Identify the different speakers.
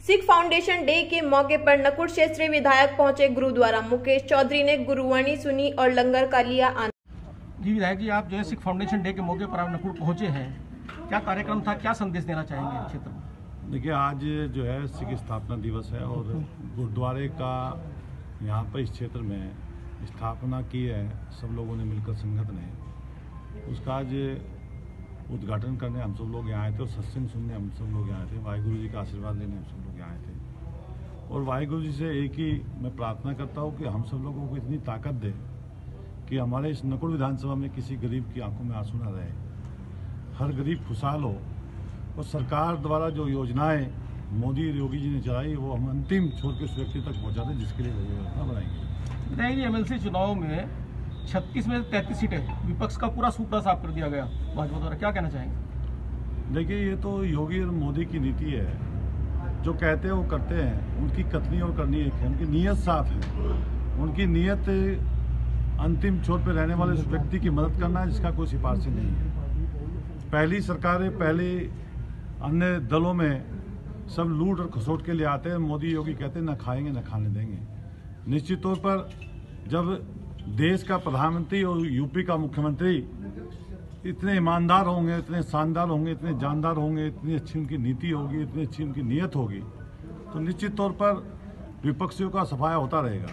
Speaker 1: Sikh foundation day के मौके पर नकुड़ क्षेत्रीय विधायक पहुँचे गुरुद्वारा। मुकेश चौधरी ने गुरुवाणी सुनी और लंगर का लिया आनंद।
Speaker 2: जी विधायक जी आप जो है सिख फाउंडेशन डे के मौके पर आप नकुड़ पहुँचे हैं। क्या कार्यक्रम था? क्या संदेश देना चाहेंगे क्षेत्र में?
Speaker 3: देखिए आज जो है सिख स्थापना दिवस है और गुरुद्वारे का यहाँ पर इस क्षेत्र में स्थापना की है। सब लोगों ने मिलकर संगत ने। उसका आज उद्घाटन करने हम सब लोग यहाँ आए थे और सत्संग सुनने हम सब लोग यहाँ आए थे। वाहिगुरु जी का आशीर्वाद लेने हम सब लोग यहाँ आए थे। और वाहिगुरु जी से एक ही मैं प्रार्थना करता हूँ कि हम सब लोगों को इतनी ताकत दे कि हमारे इस नकुड़ विधानसभा में किसी गरीब की आँखों में आँसू ना रहे। हर गरीब खुशहाल हो। और सरकार द्वारा जो योजनाएँ मोदी योगी जी ने चलाई, वो हम अंतिम छोर के उस व्यक्ति तक पहुँचा दें जिसके लिए योजना बनाएँगे।
Speaker 2: जी एमएलसी चुनाव में 36 में 33 सीटें विपक्ष का पूरा सूपड़ा साफ़ कर दिया गया। भाजपा द्वारा क्या कहना चाहेंगे?
Speaker 3: देखिए, ये तो योगी और मोदी की नीति है। जो कहते हैं, वो करते हैं। उनकी कथनी और करनी एक है। उनकी नीयत साफ़ है। उनकी नीयत अंतिम छोर पे रहने वाले उस व्यक्ति की मदद करना है, जिसका कोई सिफारिश नहीं है। पहली सरकारें, पहले अन्य दलों में सब लूट और खसोट के लिए आते हैं। मोदी योगी कहते हैं, ना खाएँगे, ना खाने देंगे। निश्चित तौर पर जब देश का प्रधानमंत्री और यूपी का मुख्यमंत्री इतने ईमानदार होंगे, इतने शानदार होंगे, इतने जानदार होंगे, इतनी अच्छी उनकी नीति होगी, इतनी अच्छी उनकी नीयत होगी तो निश्चित तौर पर विपक्षियों का सफाया होता रहेगा।